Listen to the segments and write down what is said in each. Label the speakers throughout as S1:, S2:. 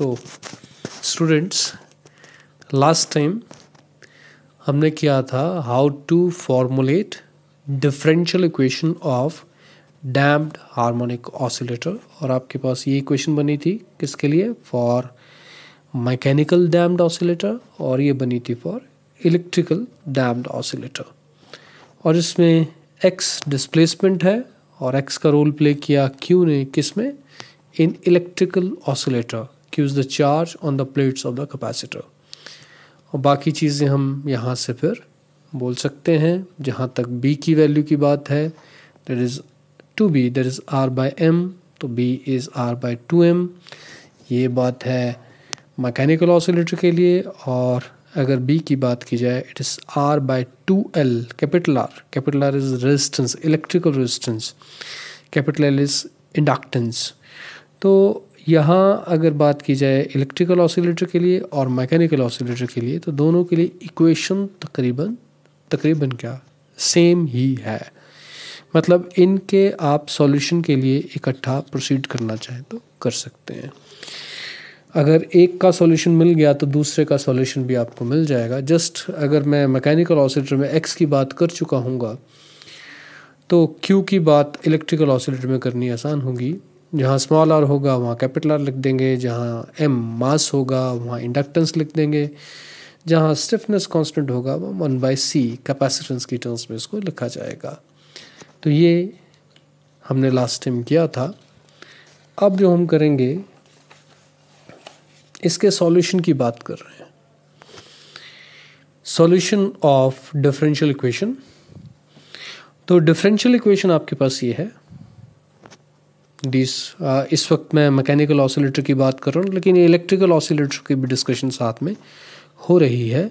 S1: So students last time हमने किया था how to formulate differential equation of damped harmonic oscillator और आपके पास ये इक्वेशन बनी थी किसके लिए? फॉर मैकेनिकल डैम्ड ऑसिलेटर और ये बनी थी फॉर इलेक्ट्रिकल डैम्ड ऑसिलेटर और इसमें एक्स डिस्प्लेसमेंट है और एक्स का रोल प्ले किया क्यू ने किसमें in electrical oscillator is the charge on the plates of the capacitor और बाकी चीज़ें हम यहाँ से फिर बोल सकते हैं, जहाँ तक बी की वैल्यू की बात है that is two B that is R by M तो B is R by two M ये बात है मैकेनिकल ऑसिलेटर के लिए, और अगर बी की बात की जाए it is R by two L capital R capital R is resistance electrical resistance capital L is inductance तो यहाँ अगर बात की जाए इलेक्ट्रिकल ऑसिलेटर के लिए और मैकेनिकल ऑसिलेटर के लिए तो दोनों के लिए इक्वेशन तकरीबन तकरीबन क्या? सेम ही है। मतलब इनके आप सॉल्यूशन के लिए इकट्ठा प्रोसीड करना चाहें तो कर सकते हैं। अगर एक का सॉल्यूशन मिल गया तो दूसरे का सॉल्यूशन भी आपको मिल जाएगा। जस्ट अगर मैं मैकेनिकल ऑसिलेटर में एक्स की बात कर चुका हूँ तो क्यू की बात इलेक्ट्रिकल ऑसिलेटर में करनी आसान होगी। जहाँ स्मॉल आर होगा, वहाँ कैपिटल आर लिख देंगे, जहाँ एम मास होगा, वहाँ इंडक्टेंस लिख देंगे, जहाँ स्टिफनेस कांस्टेंट होगा वो वन बाई सी कैपेसिटेंस की टर्म्स में इसको लिखा जाएगा। तो ये हमने लास्ट टाइम किया था। अब जो हम करेंगे, इसके सॉल्यूशन की बात कर रहे हैं। सॉल्यूशन ऑफ़ डिफरेंशियल इक्वेशन तो डिफरेंशियल इक्वेशन आपके पास ये है। डिस इस वक्त मैं मैकेनिकल ऑसिलेटर की बात कर रहा हूँ, लेकिन इलेक्ट्रिकल ऑसिलेटर की भी डिस्कशन साथ में हो रही है।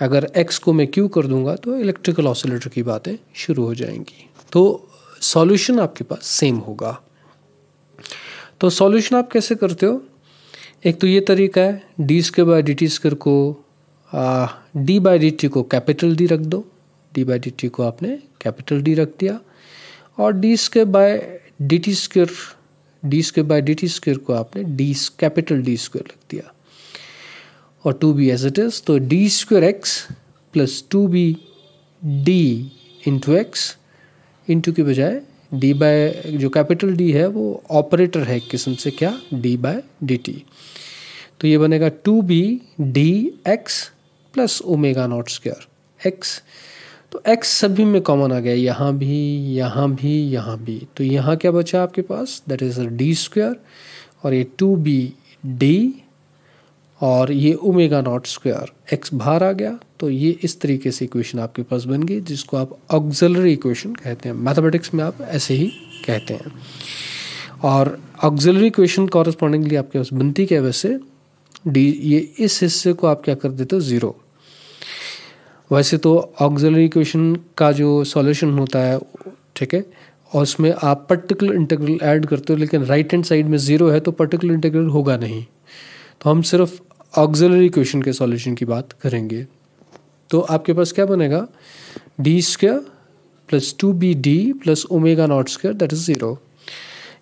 S1: अगर एक्स को मैं क्यू कर दूँगा तो इलेक्ट्रिकल ऑसिलेटर की बातें शुरू हो जाएँगी। तो सॉल्यूशन आपके पास सेम होगा। तो सॉल्यूशन आप कैसे करते हो? एक तो ये तरीका है D square by D T square को डी बाई डी टी को कैपिटल डी रख दो। डी बाई डी टी को आपने कैपिटल डी रख दिया। और D square by D T square D square by D T square को आपने डी कैपिटल डी स्क्र लिख दिया। और two B as it is तो D square X plus two B D into X into के बजाय D by जो capital D है, वो ऑपरेटर है किस्म से क्या? डी बाय डी टी तो ये बनेगा two B D X plus omega naught square X तो एक्स सभी में कॉमन आ गया, यहाँ भी यहाँ भी यहाँ भी। तो यहाँ क्या बचा आपके पास? That is a D square और ये टू बी डी और ये ओमेगा नॉट स्क्वायर एक्स बाहर आ गया तो ये इस तरीके से इक्वेशन आपके पास बन गई, जिसको आप ऑक्जलरी इक्वेशन कहते हैं। मैथमेटिक्स में आप ऐसे ही कहते हैं। और ऑक्जलरी इक्वेशन कॉरस्पॉन्डिंगली आपके पास बनती क्या वैसे? डी ये इस हिस्से को आप क्या कर देते हो? ज़ीरो वैसे तो ऑक्सिलरी इक्वेशन का जो सॉल्यूशन होता है, ठीक है, और उसमें आप पर्टिकुलर इंटीग्रल ऐड करते हो, लेकिन राइट हैंड साइड में ज़ीरो है तो पर्टिकुलर इंटीग्रल होगा नहीं। तो हम सिर्फ़ ऑक्सिलरी इक्वेशन के सॉल्यूशन की बात करेंगे। तो आपके पास क्या बनेगा? D square plus two B D plus omega naught square that is zero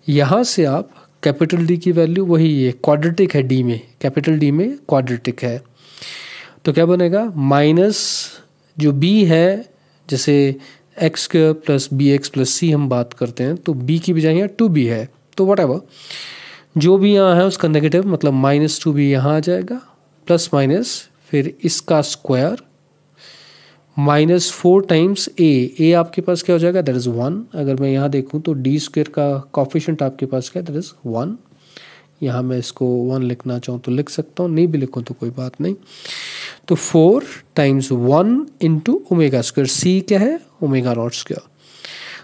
S1: यहाँ से आप कैपिटल डी की वैल्यू वही है क्वाड्रेटिक है डी में कैपिटल डी में क्वाड्रेटिक है। तो क्या बनेगा? माइनस जो बी है, जैसे एक्स के plus B X plus C हम बात करते हैं तो बी की बजाय यहाँ टू बी है। तो वट जो भी यहाँ है उसका नेगेटिव मतलब माइनस टू बी यहाँ आ जाएगा प्लस माइनस फिर इसका square minus four times A A आपके पास क्या हो जाएगा? दैट इज़ वन अगर मैं यहाँ देखूँ तो डी स्क्वेयर का कॉफिशेंट आपके पास क्या है? दैट इज़ वन यहाँ मैं इसको वन लिखना चाहूँ तो लिख सकता हूँ, नहीं भी लिखूँ तो कोई बात नहीं। तो four times one into omega square C क्या है? ओमेगा नॉट स्क्वायर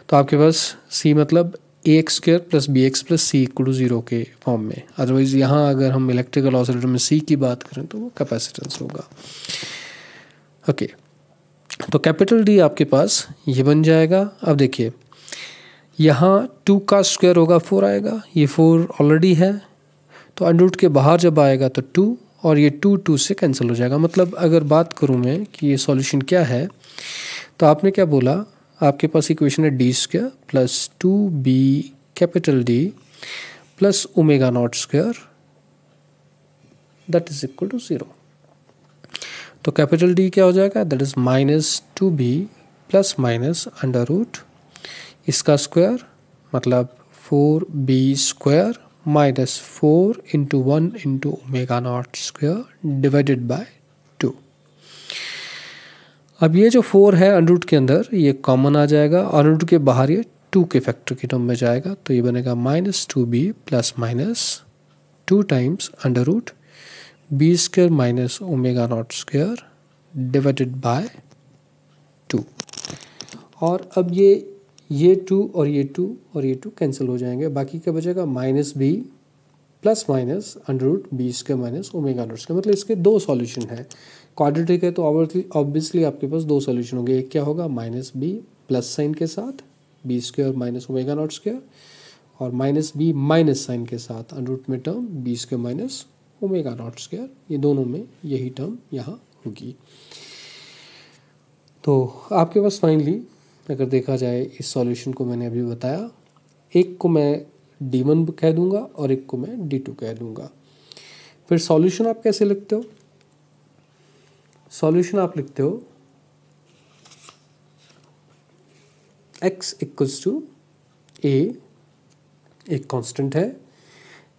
S1: तो आपके पास सी मतलब A X square plus B X plus C equal to zero के फॉर्म में। अदरवाइज़ यहाँ अगर हम इलेक्ट्रिकल ऑसिलेटर में सी की बात करें तो वो कैपेसिटेंस होगा। ओके तो कैपिटल डी आपके पास ये बन जाएगा। अब देखिए, यहाँ टू का स्क्वायर होगा फोर आएगा। ये फोर ऑलरेडी है। तो अंडर के बाहर जब आएगा तो टू और ये टू टू से कैंसिल हो जाएगा। मतलब अगर बात करूँ मैं कि ये सॉल्यूशन क्या है तो आपने क्या बोला? आपके पास इक्वेशन है D square plus two B capital D plus omega naught square that is equal to zero तो कैपिटल डी क्या हो जाएगा? That is minus two B plus minus under root इसका स्क्वायर मतलब four B square minus four into one into omega naught square divided by two अब ये जो four है अंडरूट के अंदर, ये कॉमन आ जाएगा और अंडरूट के बाहर ये टू के फैक्टर के टर्म में जाएगा तो ये बनेगा minus two B plus minus two times under root B square minus omega naught square divided by two और अब ये ये टू और ये टू और ये टू कैंसिल हो जाएँगे। बाकी क्या बचेगा? Minus B plus minus under root B square minus omega naught square मतलब इसके दो सॉल्यूशन है। क्वाड्रेटिक है तो ऑब्वियसली आपके पास दो सॉल्यूशन होंगे। एक क्या होगा? माइनस बी प्लस साइन के साथ B square minus omega naught square और माइनस बी माइनस साइन के साथ अंडर रूट में term B square minus omega naught square ये दोनों में यही टर्म यहाँ होगी। तो आपके पास फाइनली अगर देखा जाए, इस सॉल्यूशन को मैंने अभी बताया। एक को मैं डी वन कह दूँगा और एक को मैं डी टू कह दूँगा। फिर सॉल्यूशन आप कैसे लिखते हो? सॉल्यूशन आप लिखते हो, x इक्वल्स टू ए एक कांस्टेंट है।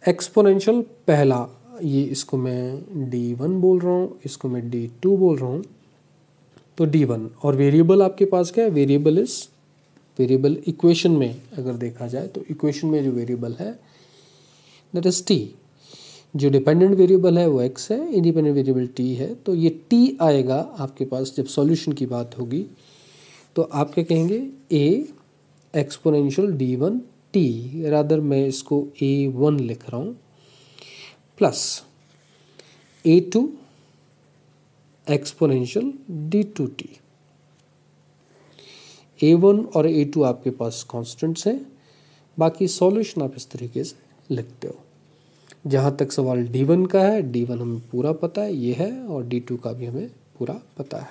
S1: एक्सपोनेंशियल पहला, ये इसको मैं डी वन बोल रहा हूँ, इसको मैं डी टू बोल रहा हूँ। तो डी वन और वेरिएबल आपके पास क्या है? वेरिएबल इज़ वेरिएबल इक्वेशन में अगर देखा जाए तो इक्वेशन में जो वेरिएबल है दैट इज़ टी जो डिपेंडेंट वेरिएबल है वो एक्स है इंडिपेंडेंट वेरिएबल टी है तो ये टी आएगा आपके पास जब सॉल्यूशन की बात होगी। तो आप क्या कहेंगे? A exponential d one t rather मैं इसको ए वन लिख रहा हूँ plus a two exponential d two t a one और ए टू आपके पास कॉन्स्टेंट्स हैं, बाकी सॉल्यूशन आप इस तरीके से लिखते हो। जहाँ तक सवाल डी वन का है डी वन हमें पूरा पता है, ये है और डी टू का भी हमें पूरा पता है।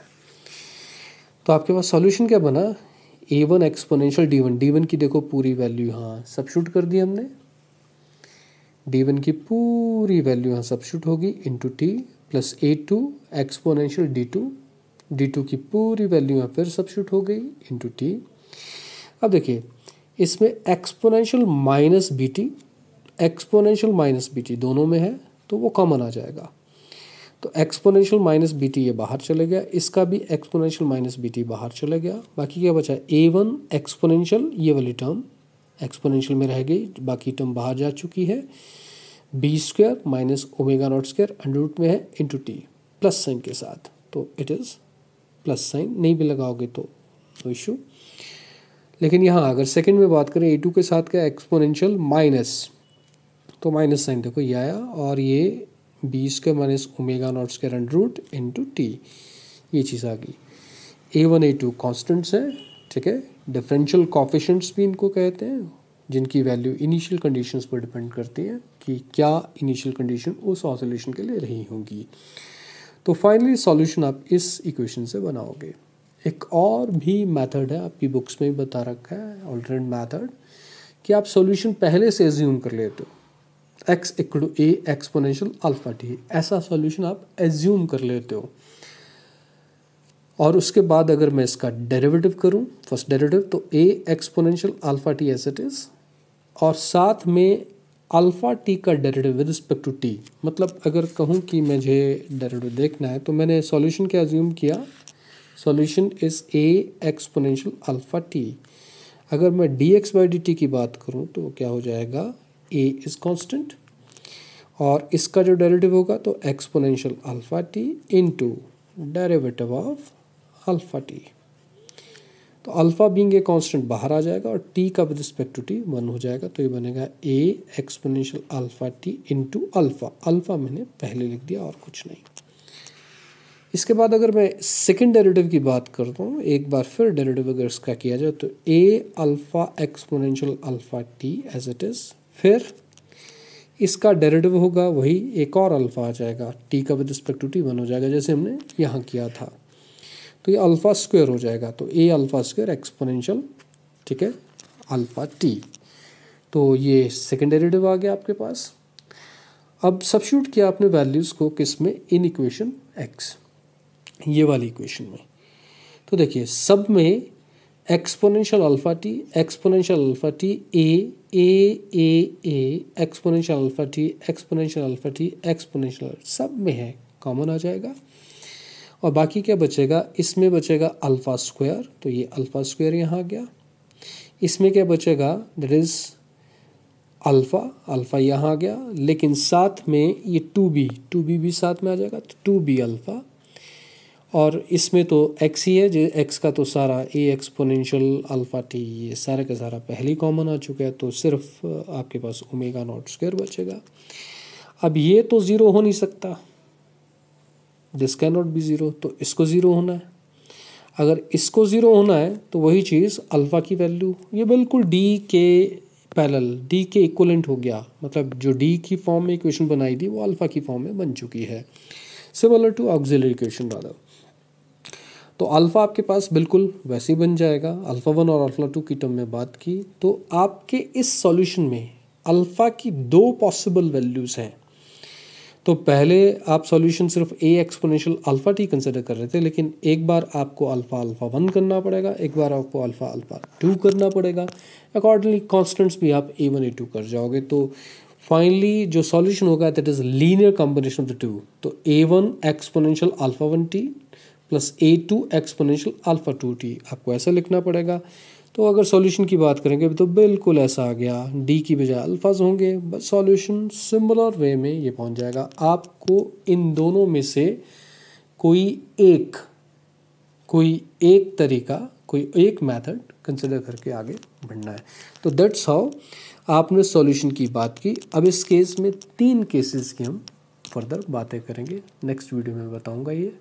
S1: तो आपके पास सॉल्यूशन क्या बना? A one exponential d one d one की देखो पूरी वैल्यू यहाँ सबशूट कर दी हमने। डी वन की पूरी वैल्यू यहाँ सबशूट होगी into t plus a two, exponential d two d two की पूरी वैल्यू यहाँ फिर सबशूट हो गई इंटू टी अब देखिए, इसमें exponential minus b t, exponential minus b t दोनों में है तो वो कॉमन आ जाएगा। तो एक्सपोनेंशियल माइनस बी टी ये बाहर चले गया, इसका भी एक्सपोनेंशियल माइनस बी टी बाहर चले गया। बाकी क्या बचा? ए वन, एक्सपोनेंशियल, ये वाली टर्म एक्सपोनेंशियल में रह गई, बाकी टर्म बाहर जा चुकी है। B square minus omega naught square under root में है इंटू टी प्लस साइन के साथ। तो इट इज़ प्लस साइन नहीं भी लगाओगे तो नो इशू लेकिन यहाँ अगर सेकंड में बात करें ए टू के साथ क्या एक्सपोनेंशियल माइनस तो माइनस साइन देखो, ये आया और ये B square minus omega nought square under root into T ये चीज़ आ गई। A one A two constants हैं, ठीक है? डिफरेंशियल कॉफिशेंट्स भी इनको कहते हैं, जिनकी वैल्यू इनिशियल कंडीशंस पर डिपेंड करती है। कि क्या इनिशियल कंडीशन उस ऑसोलेशन के लिए रही होंगी। तो फाइनली सॉल्यूशन आप इस इक्वेशन से बनाओगे। एक और भी मेथड है, आपकी बुक्स में भी बता रखा है ऑल्टरनेट मेथड कि आप सॉल्यूशन पहले से एज्यूम कर लेते हो। X equal to a exponential alpha t ऐसा सॉल्यूशन आप एज्यूम कर लेते हो। और उसके बाद अगर मैं इसका डेरिवेटिव करूँ फ़र्स्ट डेरिवेटिव तो a exponential alpha t as it is और साथ में अल्फ़ा टी का derivative with respect to t मतलब अगर कहूँ कि मुझे डेरिवेटिव देखना है तो मैंने सॉल्यूशन क्या एज्यूम किया? Solution is a exponential alpha t अगर मैं d x by d t की बात करूँ तो क्या हो जाएगा? ए इज़ कॉन्स्टेंट और इसका जो डेरिवेटिव होगा तो exponential alpha t into derivative of alpha t तो अल्फ़ा बींग ए कांस्टेंट बाहर आ जाएगा और टी का with respect to t one हो जाएगा तो ये बनेगा a exponential alpha t into alpha alpha मैंने पहले लिख दिया और कुछ नहीं। इसके बाद अगर मैं सेकेंड डेरिवेटिव की बात करता हूँ, एक बार फिर डेरिवेटिव अगर इसका किया जाए तो a alpha exponential alpha t as it is फिर इसका डेरिवेटिव होगा, वही एक और अल्फ़ा आ जाएगा। टी का with respect to t one हो जाएगा, जैसे हमने यहाँ किया था। तो ये अल्फ़ा स्क्वायर हो जाएगा। तो ए अल्फ़ा स्क्वायर एक्सपोनेंशियल ठीक है? अल्फ़ा टी तो ये सेकेंड डेरिवेटिव आ गया आपके पास। अब सब्सिट्यूट किया आपने वैल्यूज़ को किसमें? इन इक्वेशन एक्स ये वाली इक्वेशन में। तो देखिए सब में exponential alpha t exponential alpha t a a a a exponential alpha t exponential alpha t exponential सब में है। कॉमन आ जाएगा। और बाकी क्या बचेगा? इसमें बचेगा अल्फ़ा स्क्वायर तो ये अल्फ़ा स्क्वायर यहाँ आ गया। इसमें क्या बचेगा? दैट इज़ अल्फ़ा अल्फ़ा यहाँ आ गया। लेकिन साथ में ये टू बी टू बी भी साथ में आ जाएगा तो टू बी अल्फ़ा और इसमें तो एक्स ही है, जो एक्स का तो सारा ए एक्सपोनेंशियल अल्फ़ा टी ये सारे का सारा पहले कॉमन आ चुका है तो सिर्फ़ आपके पास ओमेगा नॉट स्क्वायर बचेगा। अब ये तो ज़ीरो हो नहीं सकता। This can not be zero तो इसको ज़ीरो होना है। अगर इसको ज़ीरो होना है तो वही चीज़ अल्फ़ा की वैल्यू ये बिल्कुल डी के पैरल डी के इक्वलेंट हो गया। मतलब जो डी की फॉर्म में इक्वेशन बनाई थी, वो अल्फ़ा की फॉर्म में बन चुकी है। Similar to auxiliary equation rather तो अल्फ़ा आपके पास बिल्कुल वैसे ही बन जाएगा। अल्फ़ा वन और अल्फ़ा टू की टर्म में बात की तो आपके इस सॉल्यूशन में अल्फ़ा की दो पॉसिबल वैल्यूज़ हैं। तो पहले आप सॉल्यूशन सिर्फ़ a exponential alpha t consider कर रहे थे, लेकिन एक बार आपको अल्फ़ा अल्फ़ा वन करना पड़ेगा, एक बार आपको अल्फ़ा अल्फ़ा टू करना पड़ेगा। अकॉर्डिंगली कॉन्स्टेंट्स भी आप ए वन ए टू कर जाओगे। तो फाइनली जो सॉल्यूशन होगा that is linear combination of the two तो a one exponential alpha one t plus a two exponential alpha two t आपको ऐसा लिखना पड़ेगा। तो अगर सॉल्यूशन की बात करेंगे तो बिल्कुल ऐसा आ गया। डी की बजाय अल्फाज होंगे बस सॉल्यूशन सिमिलर वे में ये पहुँच जाएगा। आपको इन दोनों में से कोई एक कोई एक तरीका, कोई एक मेथड कंसिडर करके आगे बढ़ना है। तो दैट्स हाउ आपने सॉल्यूशन की बात की। अब इस केस में तीन केसेस की हम फर्दर बातें करेंगे। नेक्स्ट वीडियो में बताऊँगा ये।